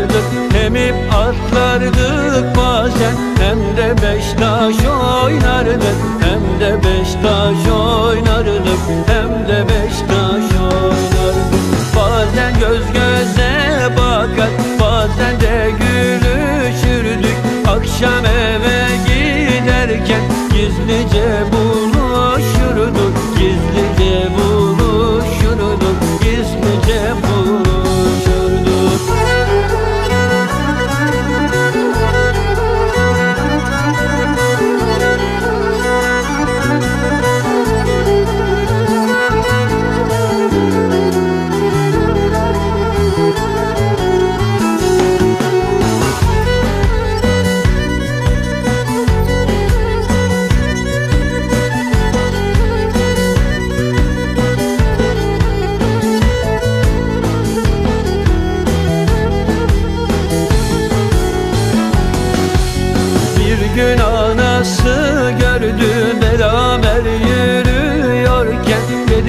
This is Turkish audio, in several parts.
atlardık Nemip atlardık bazen. Hem de beş taş oynardık Hem de beş taş oynardık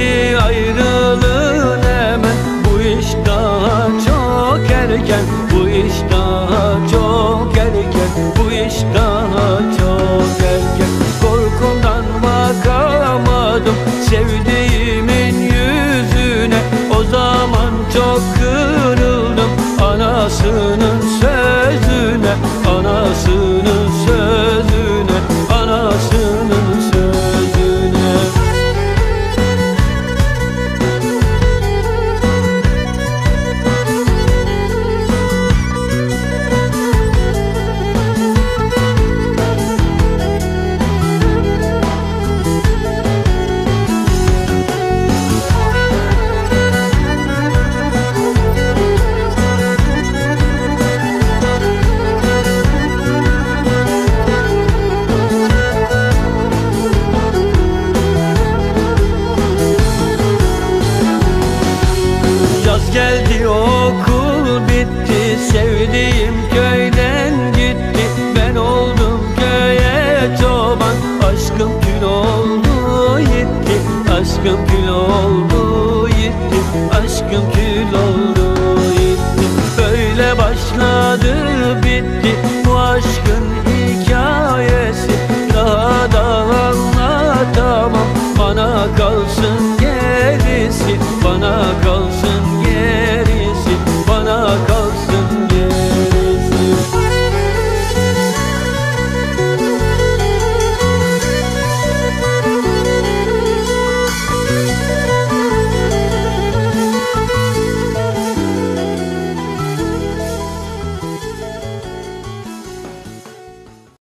Haydi ayrı